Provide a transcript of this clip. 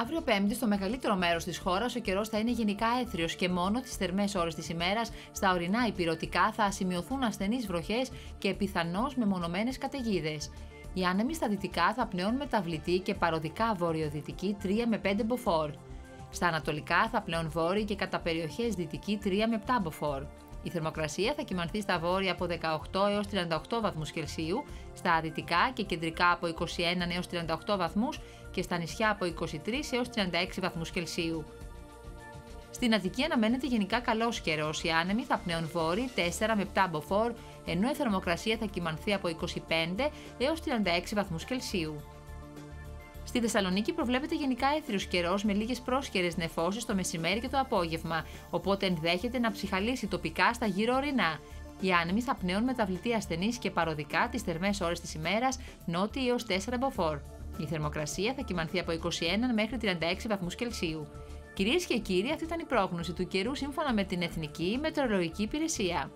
αύριο Πέμπτη, στο μεγαλύτερο μέρος της χώρας, ο καιρός θα είναι γενικά έθριος και μόνο τι θερμές ώρες της ημέρας στα ορεινά υπηρετικά θα σημειωθούν ασθενείς βροχές και πιθανώς μεμονωμένες καταιγίδες. Οι άνεμοι στα δυτικά θα πνέουν μεταβλητή και παροδικά βορειοδυτική 3 με 5 μποφόρ. Στα ανατολικά θα πλέον βόρειοι και κατά περιοχές δυτική 3 με 7 μποφόρ. Η θερμοκρασία θα κυμανθεί στα βόρεια από 18 έως 38 βαθμούς Κελσίου, στα δυτικά και κεντρικά από 21 έως 38 βαθμούς και στα νησιά από 23 έως 36 βαθμούς Κελσίου. Στην Αττική αναμένεται γενικά καλός καιρός. Οι άνεμοι θα πνέουν βόρειοι 4 με 7 μποφόρ, ενώ η θερμοκρασία θα κυμανθεί από 25 έως 36 βαθμούς Κελσίου. Στη Θεσσαλονίκη προβλέπεται γενικά έθριος καιρός με λίγες πρόσχερες νεφώσεις το μεσημέρι και το απόγευμα, οπότε ενδέχεται να ψυχαλίσει τοπικά στα γύρω ορεινά. Οι άνεμοι θα πνέουν μεταβλητή ασθενείς και παροδικά τις θερμές ώρες της ημέρας, νότιοι έως 4 μποφόρ. Η θερμοκρασία θα κυμανθεί από 21 μέχρι 36 βαθμούς Κελσίου. Κυρίες και κύριοι, αυτή ήταν η πρόγνωση του καιρού σύμφωνα με την Εθνική Μετεωρολογική Υπηρεσία.